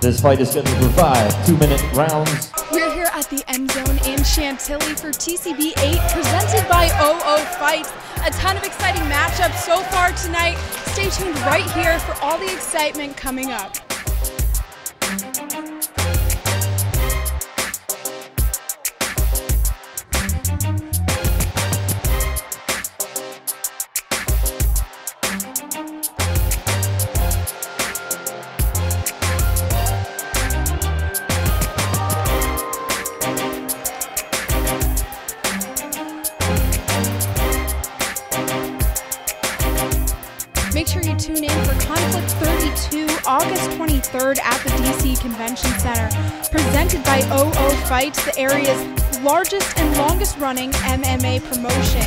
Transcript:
This fight is scheduled for five two-minute rounds. We're here at the end zone in Chantilly for TCB 8 presented by OO Fights. A ton of exciting matchups so far tonight. Stay tuned right here for all the excitement coming up. Make sure you tune in for Conflict 32, August 23rd at the DC Convention Center, presented by OO Fights, the area's largest and longest running MMA promotion.